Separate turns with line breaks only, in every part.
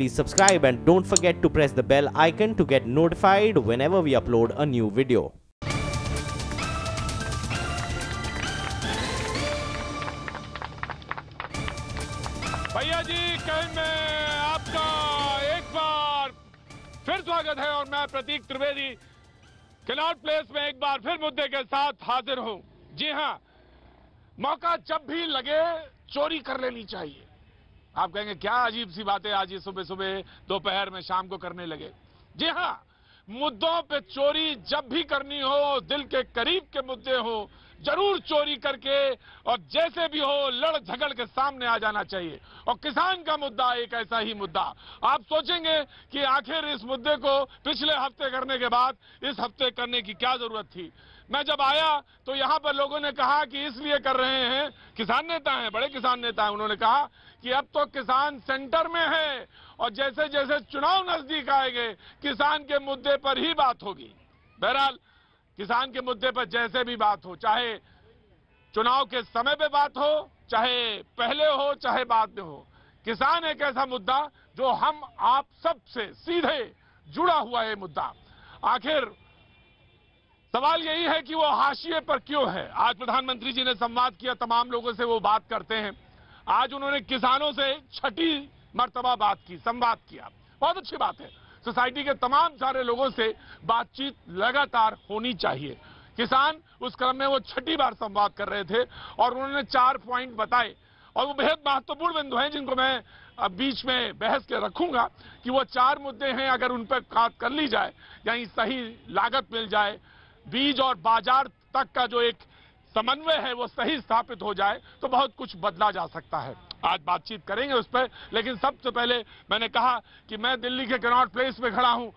please subscribe and don't forget to press the bell icon to get notified whenever we upload a new video.
भैया जी can में आपका एक बार फिर स्वागत है और मैं प्रतीक त्रिवेदी किनॉट प्लेस में एक बार फिर मुद्दे के साथ हाजिर हूँ जी हाँ मौका जब भी लगे चोरी कर लेनी चाहिए आप कहेंगे, क्या अजीब सी बातें आज ये सुबह सुबह दोपहर में शाम को करने लगे? जी हाँ, मुद्दों पे चोरी जब भी करनी हो, दिल के करीब के मुद्दे हो, ज़रूर चोरी करके और जैसे भी हो, लड़ झगड़ के सामने आ जाना चाहिए। और किसान का मुद्दा एक ऐसा ही मुद्दा। आप सोचेंगे कि आखिर इस मुद्दे को पिछले हफ़्ते करने के बाद, इस हफ़्ते करने की क्या ज़रूरत थी? मैं जब आया तो यहाँ पर लोगों ने कहा कि इसलिए कर रहे हैं, किसान नेता हैं, बड़े किसान नेता हैं, उन्होंने कहा कि अब तो किसान सेंटर में है, और जैसे जैसे चुनाव नज़दीक आएँगे किसान के मुद्दे पर ही बात होगी। बहरहाल, किसान के मुद्दे पर जैसे भी बात हो, चाहे चुनाव के समय पे बात हो, चाहे पहले हो, चाहे बाद में हो, किसान एक ऐसा मुद्दा जो हम आप सबसे सीधे जुड़ा हुआ है मुद्दा। आखिर सवाल यही है कि वो हाशिए पर क्यों है? आज प्रधानमंत्री जी ने संवाद किया, तमाम लोगों से वो बात करते हैं। आज उन्होंने किसानों से छठी मर्तबा बात की, संवाद किया। बहुत अच्छी बात है। सोसाइटी के तमाम सारे लोगों से बातचीत लगातार होनी चाहिए। किसान, उस क्रम में वो छठी बार संवाद कर रहे थे और उन्होंने चार पॉइंट बताए। और वो बेहद महत्वपूर्ण बिंदु हैं जिनको मैं अब बीच में बहस के रखूँगा कि वो चार मुद्दे हैं, अगर उन पर बात कर ली जाए, यानी सही लागत मिल जाए बीज और बाज़ार तक का जो एक समन्वय है, वो सही स्थापित हो जाए तो बहुत कुछ बदला जा सकता है। आज बातचीत करेंगे उस पर, लेकिन सबसे पहले मैंने कहा कि मैं दिल्ली के कनॉट प्लेस में खड़ा हूँ।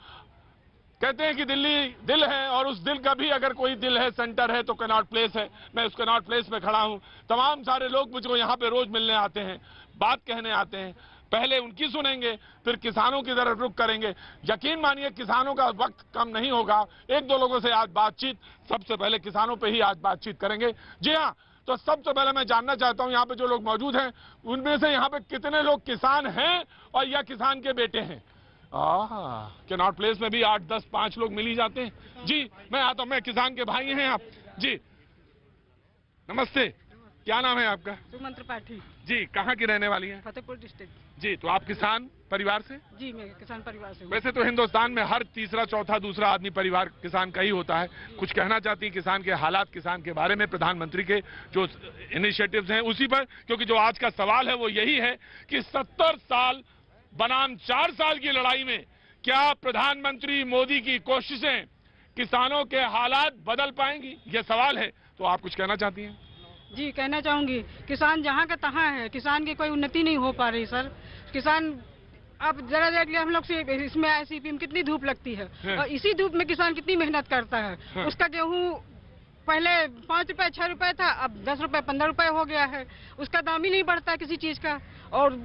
कहते हैं कि दिल्ली दिल है, और उस दिल का भी अगर कोई दिल है, सेंटर है तो कनॉट प्लेस है। मैं उस कनॉट प्लेस में खड़ा हूँ। तमाम सारे लोग मुझको यहाँ पे रोज मिलने आते हैं, बात कहने आते हैं। पहले उनकी सुनेंगे, फिर किसानों की तरफ़ रुख करेंगे। यकीन मानिए, किसानों का वक्त कम नहीं होगा। एक दो लोगों से आज बातचीत, सबसे पहले किसानों पे ही आज बातचीत करेंगे। जी हाँ तो सबसे पहले मैं जानना चाहता हूँ, यहाँ पे जो लोग मौजूद हैं, उनमें से यहाँ पे कितने लोग किसान हैं और या किसान के बेटे हैं? के नॉट प्लेस में भी आठ, दस, पाँच लोग मिल ही जाते हैं। जी, मैं आता हूँ, मैं किसान के भाई हैं आप। जी, नमस्ते। क्या नाम है आपका?
सुमन त्रिपाठी
जी कहाँ की रहने वाली है?
फतेहपुर डिस्ट्रिक्ट
जी तो आप किसान परिवार से?
जी मैं किसान परिवार से
वैसे तो हिंदुस्तान में हर तीसरा चौथा दूसरा आदमी परिवार किसान का ही होता है। कुछ कहना चाहती हैं किसान के हालात किसान के बारे में प्रधानमंत्री के जो इनिशिएटिव्स हैं उसी पर क्योंकि जो आज का सवाल है वो यही है कि सत्तर साल बनाम चार साल की लड़ाई में क्या प्रधानमंत्री मोदी की कोशिशें किसानों के हालात बदल पाएँगी? ये सवाल है तो आप कुछ कहना चाहती हैं?
जी कहना चाहूँगी किसान जहाँ का तहाँ है किसान की कोई उन्नति नहीं हो पा रही सर। किसान आप जरा देख लिया हम लोग से इसमें आईसीपी में कितनी धूप लगती है।
हाँ।
और इसी धूप में किसान कितनी मेहनत करता
हाँ।
है। उसका गेहूँ पहले पाँच रुपए छह रुपए था अब दस रुपए पंद्रह रुपए हो गया है। उसका दाम ही नहीं बढ़ता किसी चीज़ का। और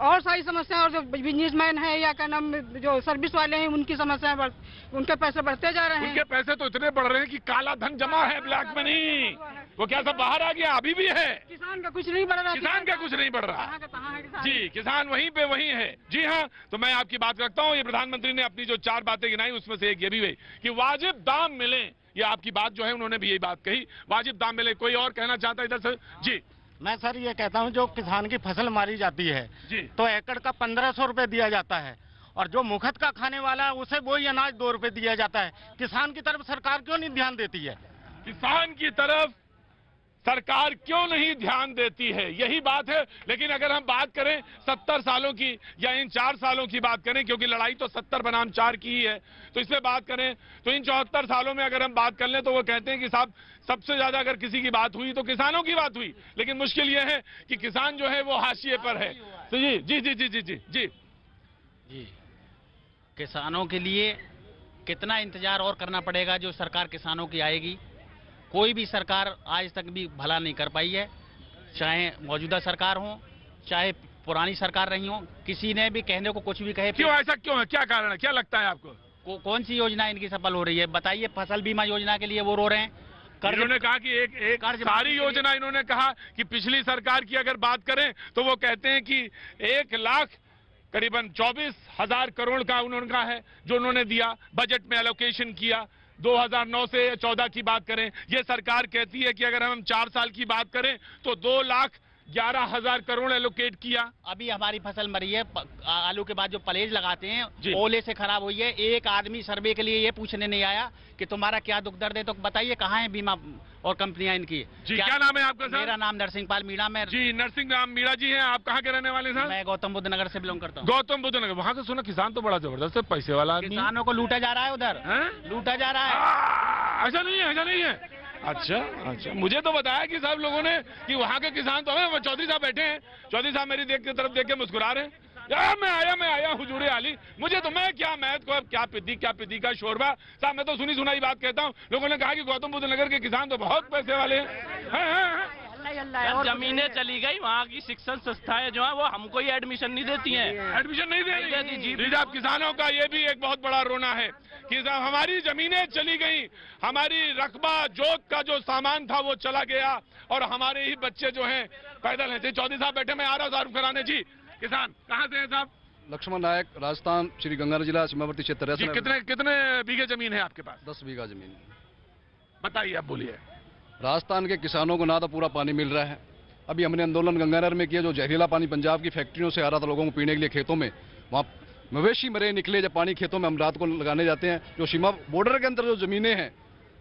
और सारी समस्या और जो बिजनेसमैन है या क्या नाम जो सर्विस वाले हैं उनकी समस्याएँ बढ़ उनके पैसे बढ़ते जा रहे हैं।
उनके पैसे तो इतने बढ़ रहे हैं कि काला धन जमा है ब्लैक में नहीं वो क्या सब बाहर आ गया? अभी भी है।
किसान का कुछ नहीं बढ़ रहा
किसान का कुछ नहीं बढ़ रहा।
कहाँ का कहाँ है किसान?
जी किसान वहीं पे वहीं है। जी हाँ तो मैं आपकी बात रखता हूँ। ये प्रधानमंत्री ने अपनी जो चार बातें गिनाई उसमें से एक ये भी हुई कि वाजिब दाम मिले। ये आपकी बात जो है उन्होंने भी यही बात कही। वाजिब दाम मिले कोई और कहना चाहता है इधर से? जी।
मैं सर ये कहता हूँ जो किसान की फ़सल मारी जाती है
जी।
तो एकड़ का पंद्रह सौ रुपये दिया जाता है। और जो मुखत का खाने वाला है उसे वही अनाज दो रुपए दिया जाता है। किसान की तरफ़ सरकार क्यों नहीं ध्यान देती है?
किसान की तरफ़ सरकार क्यों नहीं ध्यान देती है? यही बात है। लेकिन अगर हम बात करें सत्तर सालों की या इन चार सालों की बात करें, क्योंकि लड़ाई तो सत्तर बनाम चार की ही है तो इसमें बात करें तो इन चौहत्तर सालों में अगर हम बात कर लें तो वो कहते हैं कि साहब, सबसे ज़्यादा अगर किसी की बात हुई तो किसानों की बात हुई। लेकिन मुश्किल ये है कि किसान जो है, वो हाशिए पर है। तो जी जी जी जी जी जी जी।
जी। किसानों के लिए कितना इंतज़ार और करना पड़ेगा जो सरकार किसानों की आएगी? कोई भी सरकार आज तक भी भला नहीं कर पाई है। चाहे मौजूदा सरकार हो चाहे पुरानी सरकार रही हो किसी ने भी कहने को कुछ भी कहे
क्यों ऐसा क्यों है? क्या कारण है? क्या लगता है आपको?
को, कौन सी योजना इनकी सफल हो रही है? बताइए फ़सल बीमा योजना के लिए वो रो रहे हैं।
इन्होंने कहा कि एक एक सारी योजना इन्होंने कहा कि पिछली सरकार की अगर बात करें तो वो कहते हैं कि एक लाख करीबन चौबीस हज़ार करोड़ का उन्होंने कहा है जो उन्होंने दिया बजट में एलोकेशन किया 2009 से 14 की बात करें यह सरकार कहती है कि अगर हम चार साल की बात करें तो दो लाख ग्यारह हज़ार करोड़ एलोकेट किया।
अभी हमारी फ़सल मरी है आलू के बाद जो पलेज लगाते। हैं ओले से खराब हुई है। एक आदमी सर्वे के लिए ये पूछने नहीं आया कि तुम्हारा क्या दुख दर्द है तो बताइए कहाँ है बीमा और कंपनियाँ इनकी?
जी क्या क्या नाम है आपका सर?
मेरा नाम नरसिंह पाल मीणा मैं
जी नरसिंह राम मीरा जी हैं। आप कहाँ के रहने वाले सर?
मैं गौतम बुद्ध नगर से बिलोंग करता हूँ।
गौतम बुद्ध नगर। वहाँ का सुना किसान तो बड़ा ज़बरदस्त है पैसे वाला
किसानों को लूटा जा रहा है उधर। लूटा जा रहा है।
ऐसा नहीं है ऐसा नहीं है। अच्छा अच्छा। मुझे तो बताया कि सब लोगों ने कि वहाँ के किसान तो हमें चौधरी साहब बैठे हैं। चौधरी साहब मेरी देख के तरफ़ देख के मुस्कुरा रहे हैं। यार मैं आया मैं आया हुजूरे आली। मुझे तो मैं क्या मैथ को क्या पिद्दी क्या पिद्दी का शोरबा। साहब मैं तो सुनी सुनाई बात कहता हूँ। लोगों ने कहा कि गौतम बुद्ध नगर के किसान तो बहुत पैसे वाले हैं। है, है, हैं।
जब जमीनें चली गई वहाँ की शिक्षण संस्थाएँ जो है वो हमको ही एडमिशन नहीं देती हैं।
एडमिशन नहीं दे रही?
जी।
किसानों का ये भी एक बहुत बड़ा रोना है कि साहब हमारी जमीनें चली गई हमारी रकबा जोत का जो सामान था वो चला गया और हमारे ही बच्चे जो हैं पैदल हैं। जी, चौधरी साहब बैठे मैं आ रहा हूँ तारुफ कराने जी किसान कहाँ से हैं साहब?
लक्ष्मण नायक राजस्थान श्री गंगानगर जिला सीमावर्ती क्षेत्र
कितने कितने बीघे ज़मीन है आपके पास?
दस बीघा ज़मीन।
बताइए आप बोलिए।
राजस्थान के किसानों को ना तो पूरा पानी मिल रहा है। अभी हमने आंदोलन गंगानगर में किया जो जहरीला पानी पंजाब की फैक्ट्रियों से आ रहा था लोगों को पीने के लिए खेतों में। वहाँ मवेशी मरे निकले जब पानी खेतों में हम रात को लगाने जाते हैं। जो सीमा बॉर्डर के अंदर जो जमीनें हैं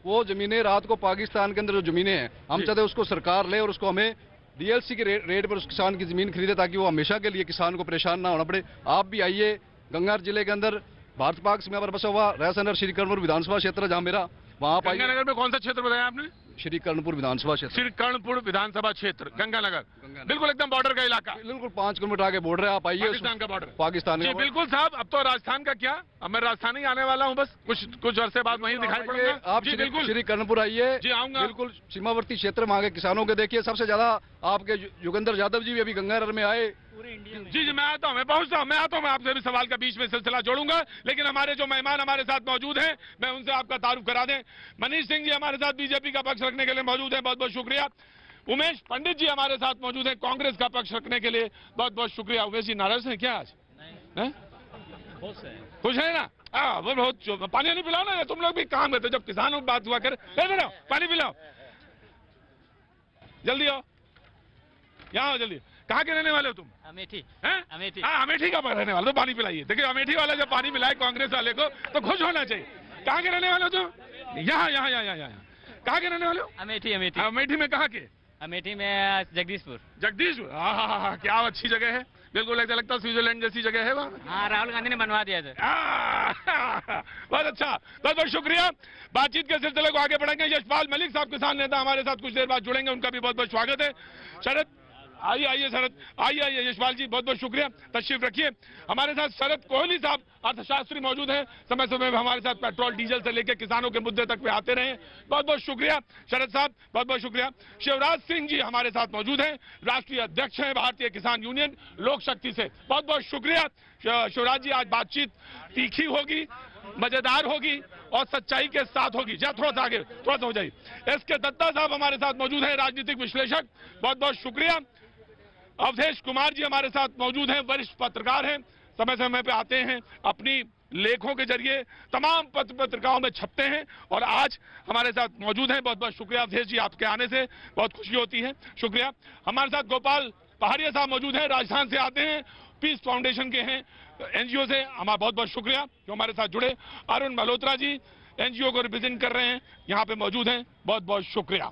वो जमीनें रात को पाकिस्तान के अंदर जो जमीनें हैं हम चाहते हैं उसको सरकार ले और उसको हमें डीएलसी के रे- रेट पर उस किसान की ज़मीन खरीदे ताकि वो हमेशा के लिए किसान को परेशान ना होना पड़े। आप भी आइए गंगार ज़िले के अंदर भारत पाक सीमा पर बसा हुआ रायसनगर श्रीकर्णपुर विधानसभा क्षेत्र जहाँ मेरा वहाँ आइए।
गंगानगर में कौन सा क्षेत्र बताया आपने?
श्री कर्णपुर विधानसभा क्षेत्र।
श्री कर्णपुर विधानसभा क्षेत्र गंगानगर। बिल्कुल एकदम बॉर्डर का इलाका।
बिल्कुल पाँच किलोमीटर आगे बॉर्डर है आप आइए
पाकिस्तान का बॉर्डर
पाकिस्तान
जी
का
बिल्कुल साहब अब तो राजस्थान का क्या? अब मैं राजस्थान ही आने वाला हूँ बस। कुछ कुछ अरसे बाद वहीं दिखाई पड़ूँगा।
आप
जी बिल्कुल।
श्री कर्णपुर आइए।
जी, आऊँगा।
बिल्कुल सीमावर्ती क्षेत्र में आगे किसानों के देखिए सबसे ज़्यादा आपके युगेंद्र यादव जी भी अभी गंगानगर में आए।
जी जी मैं आता हूँ मैं पहुँचता हूँ मैं आता हूँ मैं आपसे भी सवाल का बीच में सिलसिला जोड़ूँगा। लेकिन हमारे जो मेहमान हमारे साथ मौजूद हैं मैं उनसे आपका तारुफ करा दें। मनीष सिंह जी हमारे साथ बीजेपी का पक्ष रखने के लिए मौजूद है बहुत बहुत शुक्रिया। उमेश पंडित जी हमारे साथ मौजूद हैं कांग्रेस का पक्ष रखने के लिए बहुत बहुत शुक्रिया। उमेश जी नाराज़ हैं क्या आज? खुश है। ना? वो बहुत पानी नहीं पिलाओ ना तुम लोग भी काम करते जब किसानों की बात हुआ करे। पानी पिलाओ। जल्दी आओ। यहाँ आओ जल्दी। कहाँ के रहने वाले हो तुम?
अमेठी। अमेठी।
हाँ अमेठी का रहने वाले तो पानी पिलाइए। देखिए अमेठी वाला जब पानी पिलाए कांग्रेस वाले को तो खुश होना चाहिए। कहाँ के रहने वाले हो तुम? यहाँ यहाँ यहाँ यहाँ यहाँ। कहाँ के रहने वाले हो?
अमेठी अमेठी।
अमेठी में कहाँ के?
अमेठी में जगदीशपुर।
जगदीशपुर? हाँ हाँ हाँ, हाँ क्या अच्छी जगह है। बिल्कुल ऐसा लगता है स्विट्जरलैंड जैसी जगह है वहाँ।
हाँ राहुल गांधी ने बनवा दिया था
बहुत अच्छा। बहुत बहुत शुक्रिया। बातचीत के सिलसिले को आगे बढ़ेंगे यशपाल मलिक साहब किसान नेता हमारे साथ कुछ देर बाद जुड़ेंगे। उनका भी बहुत बहुत स्वागत है। शरद आइए आइए शरद, आइए आइए, यशपाल जी, बहुत बहुत शुक्रिया। तशरीफ़ रखिए। हमारे साथ शरद कोहली साहब, अर्थशास्त्री मौजूद हैं। समय समय में हमारे साथ पेट्रोल, डीजल से लेकर किसानों के मुद्दे तक पे आते रहे। बहुत बहुत शुक्रिया शरद साहब, बहुत बहुत शुक्रिया। शिवराज सिंह जी हमारे साथ मौजूद हैं। राष्ट्रीय अध्यक्ष हैं भारतीय किसान यूनियन, लोक शक्ति से। बहुत बहुत शुक्रिया। शिवराज जी, आज बातचीत तीखी होगी, मज़ेदार होगी और सच्चाई के साथ होगी। जा थोड़ा सा आगे, थोड़ा सा हो जाइए। एस के दत्ता साहब हमारे साथ मौजूद हैं, राजनीतिक विश्लेषक। बहुत बहुत शुक्रिया। अवधेश कुमार जी हमारे साथ मौजूद हैं, वरिष्ठ पत्रकार हैं। समय समय पे आते हैं, अपनी लेखों के ज़रिए तमाम पत्र पत्रिकाओं में छपते हैं और आज हमारे साथ मौजूद हैं। बहुत बहुत शुक्रिया अवधेश जी आपके आने से, बहुत खुशी होती है। शुक्रिया। हमारे साथ गोपाल पहाड़िया साहब मौजूद हैं, राजस्थान से आते हैं, पीस फाउंडेशन के हैं, एनजीओ से हमारा बहुत बहुत शुक्रिया जो हमारे साथ जुड़े। अरुण मल्होत्रा जी, एनजीओ को रिप्रेजेंट कर रहे हैं, यहाँ पे मौजूद हैं। बहुत बहुत शुक्रिया।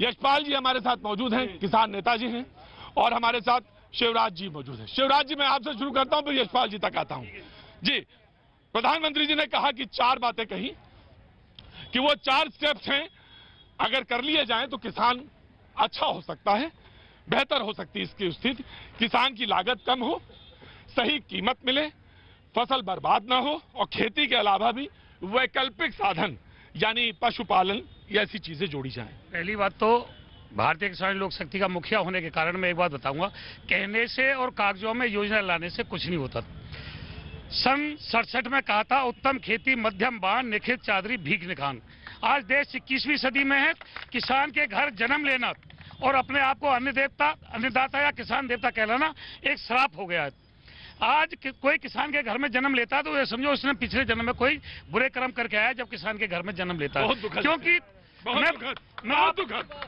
यशपाल जी हमारे साथ मौजूद हैं, किसान नेताजी हैं, और हमारे साथ शिवराज जी मौजूद हैं। शिवराज जी, मैं आपसे शुरू करता हूँ, फिर यशपाल जी तक आता हूँ। जी, प्रधानमंत्री जी ने कहा कि चार बातें कही, कि वो चार स्टेप्स हैं। अगर कर लिए जाए तो किसान अच्छा हो सकता है, बेहतर हो सकती है इसकी स्थिति। किसान की लागत कम हो, सही कीमत मिले, फ़सल बर्बाद ना हो, और खेती के अलावा भी वैकल्पिक साधन यानी पशुपालन ये ऐसी चीज़ें जोड़ी जाएँ।
पहली बात तो भारतीय किसान लोक शक्ति का मुखिया होने के कारण मैं एक बात बताऊँगा, कहने से और कागजों में योजना लाने से कुछ नहीं होता। सन सड़सठ में कहा था, उत्तम खेती, मध्यम बाण निखित चादरी, भीख निखान। आज देश इक्कीसवीं सदी में है, किसान के घर जन्म लेना और अपने आप को अन्न देवता, अन्नदाता या किसान देवता कहलाना एक श्राप हो गया है। आज कि, कोई किसान के घर में जन्म लेता है तो ये समझो उसने पिछले जन्म में कोई बुरे कर्म करके आया जब किसान के घर में जन्म लेता है। क्योंकि मैं, मैं, आप,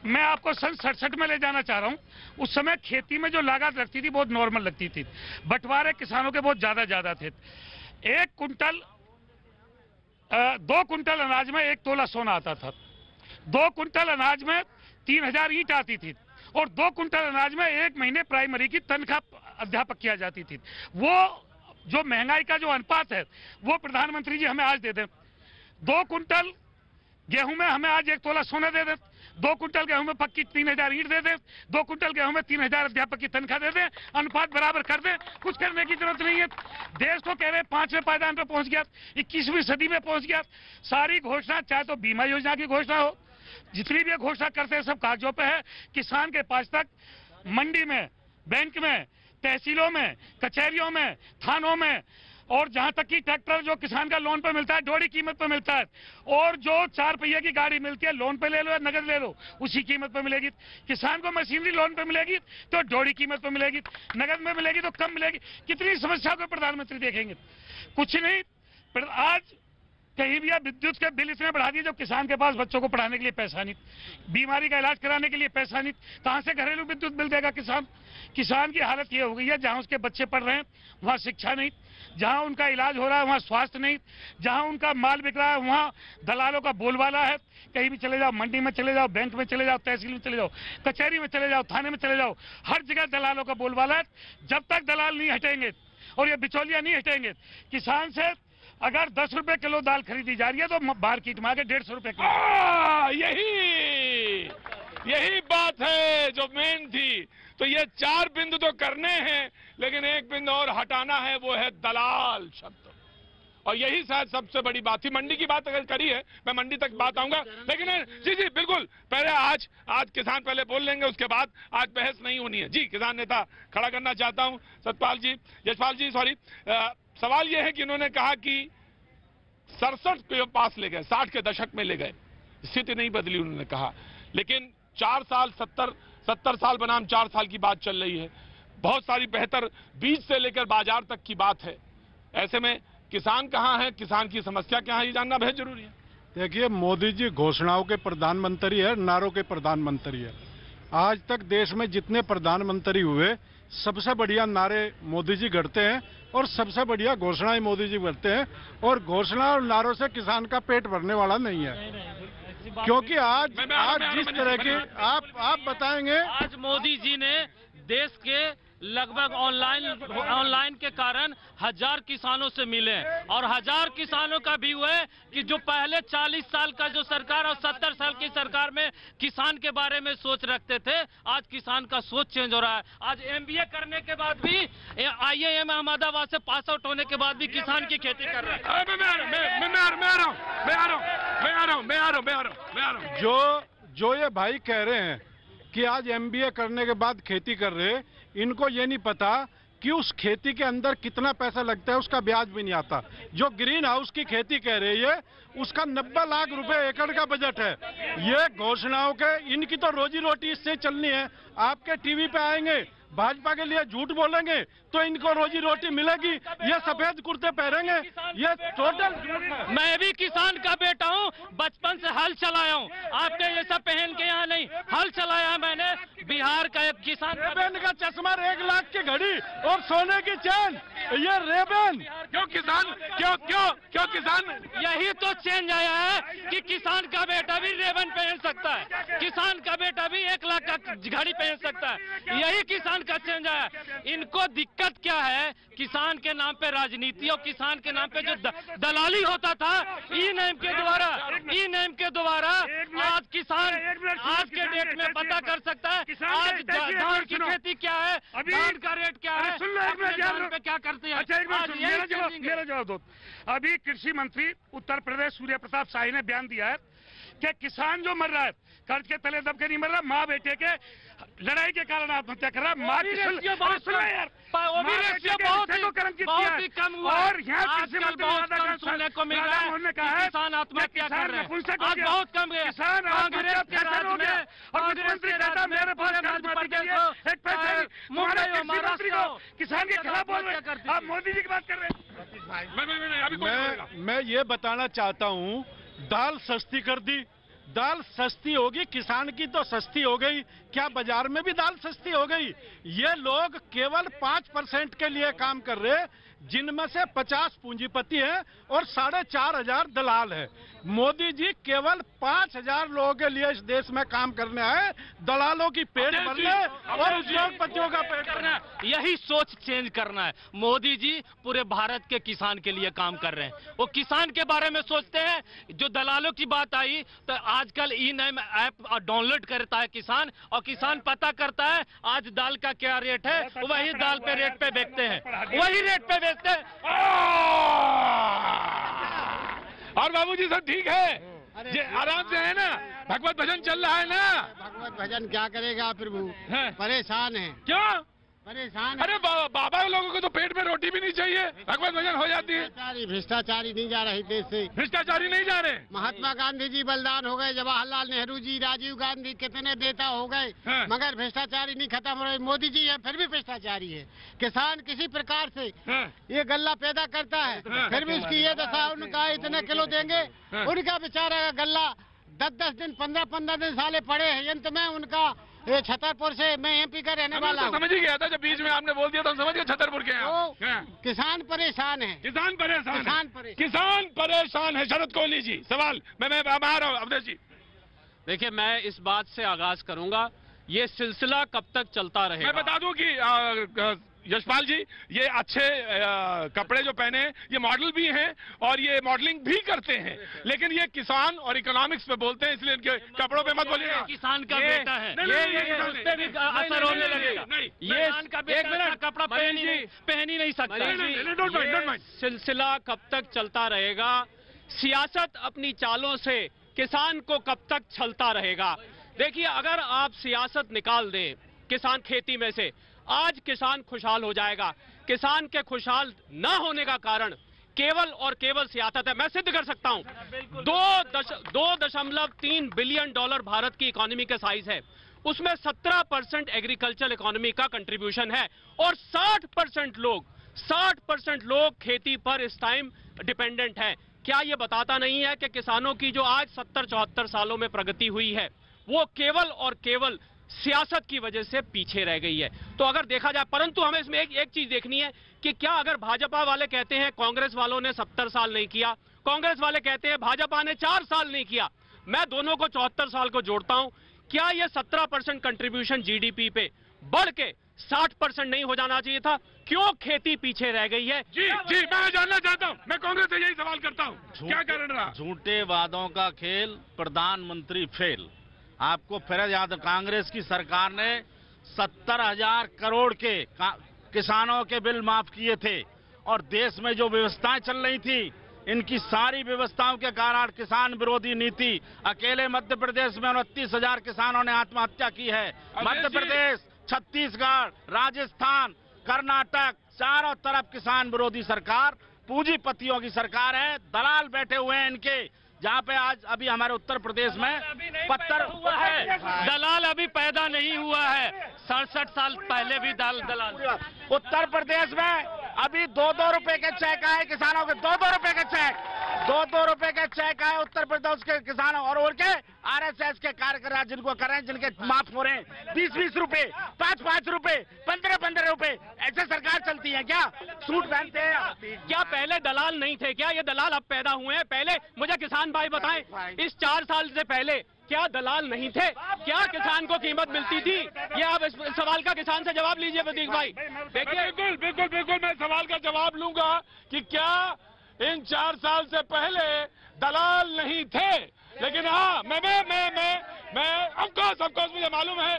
मैं आपको सन सड़सठ में ले जाना चाह रहा हूँ। उस समय खेती में जो लागत लगती थी बहुत नॉर्मल लगती थी। बंटवारे किसानों के बहुत ज़्यादा ज़्यादा थे। एक कुंटल दो कुंटल अनाज में एक तोला सोना आता था। दो कुंटल अनाज में तीन हज़ार ईट आती थी। और दो कुंटल अनाज में एक महीने प्राइमरी की तनख्वाह अध्यापक किया जाती थी। वो जो महँगाई का जो अनुपात है, वो प्रधानमंत्री जी हमें आज दे दें। दो कुंटल गेहूँ में हमें आज एक तोला सोना दे दें। दो कुंटल गेहूँ में पक्की तीन हज़ार ईट दे दें। दो कुंटल गेहूँ में तीन हज़ार अध्यापक की तनख्वाह दे दें। अनुपात बराबर कर दें। कुछ करने की ज़रूरत नहीं है। देश तो कह रहे हैं, पाँचवें पायदान पर पहुँच गया। इक्कीसवीं सदी में पहुँच गया। सारी घोषणा, चाहे तो बीमा योजना की घोषणा हो जितनी भी घोषणा करते हैं, सब कागजों पे है। किसान के पास तक, मंडी में, बैंक में, तहसीलों में, कचहरियों में, थानों में, और जहाँ तक कि ट्रैक्टर जो किसान का लोन पे मिलता है डोड़ी कीमत पे मिलता है, और जो चार पहिए की गाड़ी मिलती है, लोन पे ले लो या नगद ले लो, उसी कीमत पे मिलेगी। किसान को मशीनरी लोन पे मिलेगी तो डोड़ी कीमत पे मिलेगी, नगद में मिलेगी तो कम मिलेगी। कितनी समस्या को प्रधानमंत्री देखेंगे? कुछ नहीं आज कहीं भी आप विद्युत के बिल इतने बढ़ा दिए जब किसान के पास बच्चों को पढ़ाने के लिए पैसा नहीं। बीमारी का इलाज कराने के लिए पैसा नहीं। कहाँ से घरेलू विद्युत बिल देगा किसान? किसान की हालत ये हो गई है, जहाँ उसके बच्चे पढ़ रहे हैं, वहाँ शिक्षा नहीं। जहाँ उनका इलाज हो रहा है, वहाँ स्वास्थ्य नहीं। जहाँ उनका माल बिक रहा है, वहाँ दलालों का बोलबाला है। कहीं भी चले जाओ, मंडी में चले जाओ, बैंक में चले जाओ, तहसील में चले जाओ, कचहरी में चले जाओ, थाने में चले जाओ, हर जगह दलालों का बोलबाला है। जब तक दलाल नहीं हटेंगे और ये बिचौलिया नहीं हटेंगे, किसान से अगर दस रुपए किलो दाल खरीदी जा रही है तो मार्केट में आके डेढ़ सौ रुपए किलो।
आ, यही यही बात है जो मेन थी। तो ये चार बिंदु तो करने हैं लेकिन एक बिंदु और हटाना है वो है दलाल शब्द। और यही शायद सबसे बड़ी बात थी। मंडी की बात अगर करी है मैं मंडी तक बात आऊँगा। लेकिन जी जी बिल्कुल पहले आज आज किसान पहले बोल लेंगे उसके बाद आज बहस नहीं होनी है। जी किसान नेता खड़ा करना चाहता हूँ। सतपाल जी यशपाल जी सॉरी सवाल यह है कि उन्होंने कहा कि सड़सठ के पास ले गए, साठ के दशक में ले गए। स्थिति नहीं बदली उन्होंने कहा। लेकिन चार साल, सत्तर सत्तर साल बनाम चार साल की बात चल रही है। बहुत सारी बेहतर बीज से लेकर बाज़ार तक की बात है। ऐसे में किसान कहाँ है, किसान की समस्या क्या है, ये जानना बेहद ज़रूरी है।
देखिए, मोदी जी घोषणाओं के प्रधानमंत्री है, नारों के प्रधानमंत्री है। आज तक देश में जितने प्रधानमंत्री हुए, सबसे बढ़िया नारे मोदी जी गढ़ते हैं। और सबसे बढ़िया घोषणाएँ मोदी जी करते हैं और घोषणा और नारों से किसान का पेट भरने वाला नहीं है। क्योंकि आज आज जिस तरह की आप आप बताएँगे
आज मोदी जी ने देश के लगभग ऑनलाइन ऑनलाइन के कारण हज़ार किसानों से मिले। और हज़ार किसानों का भी हुआ है कि जो पहले 40 साल का जो सरकार और 70 साल की सरकार में किसान के बारे में सोच रखते थे आज किसान का सोच चेंज हो रहा है। आज एमबीए करने के बाद भी आईआईएम अहमदाबाद से पास आउट होने के बाद भी किसान की खेती कर रहे हैं।
अरे, मैं- मैं- मैं- मैं- मैं आ रहा हूँ, मैं आ रहा हूँ, मैं आ रहा हूँ, मैं आ रहा हूँ, मैं आ रहा हूँ, मैं आ रहा हूँ, मैं आ रहा हूँ।
जो जो ये भाई कह रहे हैं कि आज एमबीए करने के बाद खेती कर रहे इनको ये नहीं पता कि उस खेती के अंदर कितना पैसा लगता है, उसका ब्याज भी नहीं आता। जो ग्रीन हाउस की खेती कह रही है, उसका 90 लाख रुपए एकड़ का बजट है। ये घोषणाओं के, इनकी तो रोजी रोटी इससे चलनी है। आपके टीवी पे आएँगे भाजपा के लिए झूठ बोलेंगे तो इनको रोजी रोटी मिलेगी। ये सफ़ेद कुर्ते पहनेंगे ये टोटल
मैं भी किसान का बेटा हूँ बचपन से हल चलाया हूँ। आपने ये सब पहन के यहाँ नहीं हल चलाया मैंने। बिहार का एक किसान
रेबेन का चश्मा एक लाख की घड़ी और सोने की चैन। ये रेबन।
क्यों किसान? क्यों क्यों क्यों किसान?
यही तो चेंज आया है कि किसान का बेटा भी रेबन पहन सकता है। किसान का बेटा भी एक लाख का घड़ी पहन सकता है। यही किसान का चेंज है। इनको दिक्कत क्या है? किसान के नाम पे राजनीति और किसान के नाम पे जो दलाली होता था ई नेम के द्वारा ई नेम के द्वारा आज किसान आज के डेट में पता कर सकता है आज धान की खेती क्या है धान का रेट क्या है पे क्या करते हैं?
अच्छा जवाब मेरा जवाब दो। अभी कृषि मंत्री उत्तर प्रदेश सूर्य प्रताप शाही ने बयान दिया है। कि किसान जो मर रहा है कर्ज के तले दब के नहीं मर रहा माँ बेटे के लड़ाई के कारण आत्महत्या कर रहा है। माँ। और
किसान आत्महत्या
कि खिलाफ बोल रहे हैं। आप मोदी जी की बात कर रहे हैं।
मैं
ये बताना चाहता हूँ दाल सस्ती कर दी। दाल सस्ती होगी किसान की तो सस्ती हो गई। क्या बाज़ार में भी दाल सस्ती हो गई? ये लोग केवल पाँच परसेंट के लिए काम कर रहे जिनमें से पचास पूंजीपति हैं और साढ़े चार हज़ार दलाल है। मोदी जी केवल पाँच हज़ार लोगों के लिए इस देश में काम करने आए दलालों की पेट भरने और उद्योगपतियों का पेट
करना। यही सोच चेंज करना है। मोदी जी पूरे भारत के किसान के लिए काम कर रहे हैं। वो किसान के बारे में सोचते हैं। जो दलालों की बात आई तो आजकल ई नैम ऐप डाउनलोड करता है किसान और किसान पता करता है आज दाल का क्या रेट है? वही दाल पे रेट पे बेचते हैं। वही रेट पे बेचते हैं।
और बाबूजी सब ठीक है? आराम से है ना? भगवत भजन चल रहा है ना?
भगवत भजन क्या करेगा प्रभु? परेशान है।
क्यों?
परेशान
अरे बा, बाबा लोगों को तो पेट में रोटी भी नहीं चाहिए। भगवत भजन हो जाती है।
भ्रष्टाचारी भ्रष्टाचारी नहीं जा रही देश से।
भ्रष्टाचारी नहीं जा रहे।
महात्मा गांधी जी बलिदान हो गए जवाहरलाल नेहरू जी राजीव गांधी कितने नेता हो गए।
हाँ।
मगर भ्रष्टाचारी नहीं खत्म हो रहे। मोदी जी है फिर भी भ्रष्टाचारी है। किसान किसी प्रकार से
हैं?
ये गल्ला पैदा करता है
हाँ।
फिर भी उसकी ये दशा उनका इतने किलो देंगे। उनका बेचारा गल्ला दस दस दिन पंद्रह पंद्रह दिन साले पड़े हैं। अंत में उनका ये छतरपुर से मैं एमपी का रहने वाला
तो
हूँ
समझ ही गया था जब बीच में आपने बोल दिया तो हम समझ गए छतरपुर के हैं।
तो
हैं?
किसान परेशान है
किसान परेशान
किसान परेशान।
किसान परेशान है शरद कोहली जी सवाल मैं मैं मैं आ रहा हूँ अवधेश जी
देखिए मैं इस बात से आगाज़ करूँगा ये सिलसिला कब तक चलता
मैं
रहेगा
बता दूँ कि यशपाल जी ये अच्छे आ, कपड़े जो पहने ये मॉडल भी हैं और ये मॉडलिंग भी करते हैं। लेकिन ये किसान और इकोनॉमिक्स पे बोलते हैं इसलिए इनके कपड़ों पे मत बोलिएगा
किसान का बेटा है। ये ये भी असर होने लगेगा। ये
एक मिनट,
कपड़ा पहन ही नहीं पहन ही नहीं सकता।
सिलसिला कब तक चलता रहेगा? सियासत अपनी चालों से किसान को कब तक छलता रहेगा? देखिए अगर आप सियासत निकाल दें किसान खेती में से आज किसान खुशहाल हो जाएगा। किसान के खुशहाल न होने का कारण केवल और केवल सियासत है। मैं सिद्ध कर सकता हूँ दो दश, दो दशमलव तीन बिलियन डॉलर भारत की इकोनॉमी का साइज़ है। उसमें 17 परसेंट एग्रीकल्चर इकोनॉमी का कंट्रीब्यूशन है और 60 परसेंट लोग 60 परसेंट लोग खेती पर इस टाइम डिपेंडेंट है। क्या ये बताता नहीं है कि किसानों की जो आज 70 चौहत्तर सालों में प्रगति हुई है? वो केवल और केवल सियासत की वजह से पीछे रह गई है। तो अगर देखा जाए परंतु हमें इसमें एक एक चीज़ देखनी है कि क्या अगर भाजपा वाले कहते हैं कांग्रेस वालों ने सत्तर साल नहीं किया कांग्रेस वाले कहते हैं भाजपा ने चार साल नहीं किया मैं दोनों को चौहत्तर साल को जोड़ता हूँ क्या यह सत्रह परसेंट कंट्रीब्यूशन जीडीपी पे बढ़ के साठ परसेंट नहीं हो जाना चाहिए था? क्यों खेती पीछे रह गई है?
जी जी मैं जानना चाहता हूँ मैं कांग्रेस से यही सवाल करता हूँ। क्या कारण रहा?
झूठे वादों का खेल प्रधानमंत्री फेल। आपको फिर याद कांग्रेस की सरकार ने सत्तर हज़ार करोड़ के किसानों के बिल माफ़ किए थे। और देश में जो व्यवस्थाएँ चल रही थी इनकी सारी व्यवस्थाओं के कारण किसान विरोधी नीति अकेले मध्य प्रदेश में उनतीस हज़ार किसानों ने आत्महत्या की है। मध्य प्रदेश छत्तीसगढ़ राजस्थान कर्नाटक चारों तरफ़ किसान विरोधी सरकार पूंजीपतियों की सरकार है दलाल बैठे हुए हैं इनके। जहाँ पे आज अभी हमारे उत्तर प्रदेश में पत्थर
हुआ है। दलाल अभी पैदा नहीं हुआ है। सड़सठ साल पहले भी दल दलाल।
उत्तर प्रदेश में अभी दो दो रुपए के चेक आए किसानों के, दो दो रुपए के चेक। दो दो रुपए के चेक आए उत्तर प्रदेश के किसानों और और के आरएसएस के कार्यकर्ता जिनको कर रहे हैं जिनके माफ़ हो रहे हैं। बीस बीस रुपए, पाँच पाँच रुपए, पंद्रह पंद्रह रुपए। ऐसे सरकार चलती है क्या? सूट पहनते हैं?
क्या पहले दलाल नहीं थे क्या? ये दलाल अब पैदा हुए हैं। पहले मुझे किसान भाई बताएँ, इस चार साल से पहले क्या दलाल नहीं थे? क्या किसान को कीमत मिलती थी? ये आप इस सवाल का किसान से जवाब लीजिए प्रतीक भाई।
देखिए, बिल्कुल बिल्कुल बिल्कुल, मैं सवाल का जवाब लूँगा कि क्या इन चार साल से पहले दलाल नहीं थे? लेकिन हाँ मैं मैं मैं मैं मैं ऑफकोर्स ऑफकोर्स मुझे मालूम है,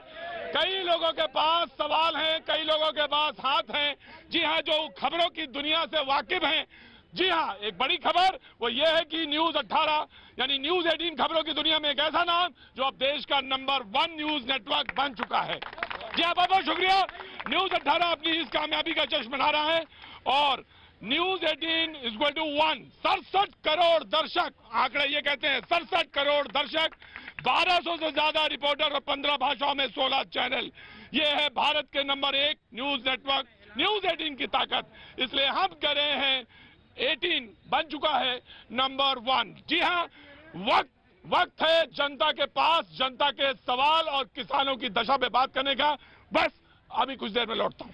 कई लोगों के पास सवाल हैं, कई लोगों के पास हाथ हैं। जी हाँ जो खबरों की दुनिया से वाकिफ हैं जी हाँ एक बड़ी खबर, वो ये है कि न्यूज़ 18 यानी न्यूज़ 18 खबरों की दुनिया में एक ऐसा नाम, जो अब देश का नंबर वन न्यूज़ नेटवर्क बन चुका है। जी हाँ बहुत बहुत शुक्रिया। न्यूज़ 18 अपनी इस कामयाबी का जश्न मना रहा है, और news 18 is going to one, सड़सठ करोड़ दर्शक, आंकड़े ये कहते हैं, सड़सठ करोड़ दर्शक 1200 से ज़्यादा रिपोर्टर और 15 भाषाओं में 16 चैनल। ये है भारत के नंबर एक न्यूज़ नेटवर्क, न्यूज़ 18 की ताकत। इसलिए हम कह रहे हैं 18 बन चुका है नंबर वन। जी हाँ वक्त वक्त है जनता के पास, जनता के सवाल और किसानों की दशा पे बात करने का। बस, अभी कुछ देर में लौटता हूँ।